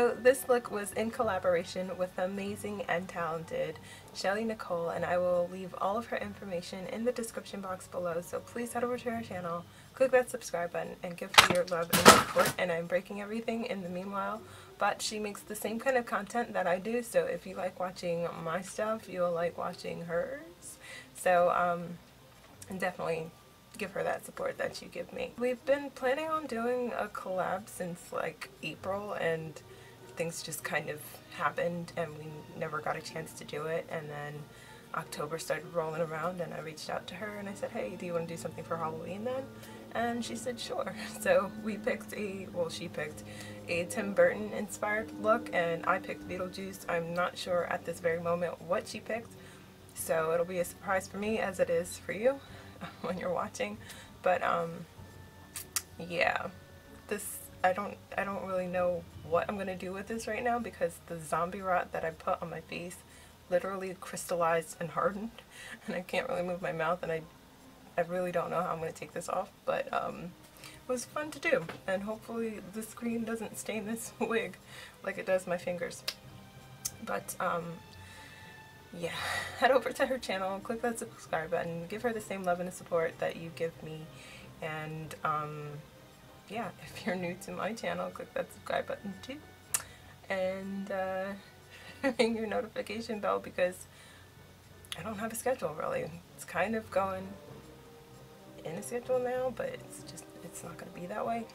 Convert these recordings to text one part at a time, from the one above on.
So this look was in collaboration with the amazing and talented Shelly Nicole and I will leave all of her information in the description box below. So please head over to her channel, click that subscribe button and give her your love and support. And I'm breaking everything in the meanwhile but she makes the same kind of content that I do. So if you like watching my stuff you'll like watching hers. So um, definitely give her that support that you give me. We've been planning on doing a collab since like April and things just kind of happened and we never got a chance to do it. And then October started rolling around and I reached out to her and I said hey do you want to do something for Halloween then? And she said sure. So we picked a well she picked a Tim Burton inspired look and I picked Beetlejuice. I'm not sure at this very moment what she picked so it'll be a surprise for me as it is for you when you're watching. But um yeah this I don't I don't really know what I'm gonna do with this right now because the zombie rot that I put on my face literally crystallized and hardened and I can't really move my mouth and I I really don't know how I'm gonna take this off but um it was fun to do and hopefully the screen doesn't stain this wig like it does my fingers. But um yeah, head over to her channel, click that subscribe button, give her the same love and support that you give me, and um, yeah, if you're new to my channel, click that subscribe button too, and uh, ring your notification bell because I don't have a schedule really. It's kind of going in a schedule now, but it's just, it's not going to be that way.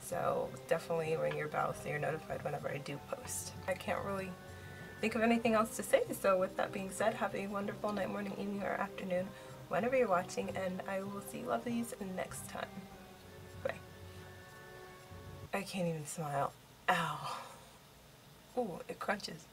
So definitely ring your bell so you're notified whenever I do post. I can't really think of anything else to say. So with that being said, have a wonderful night, morning, evening, or afternoon whenever you're watching, and I will see you lovelies next time. I can't even smile. Ow. Ooh, it crunches.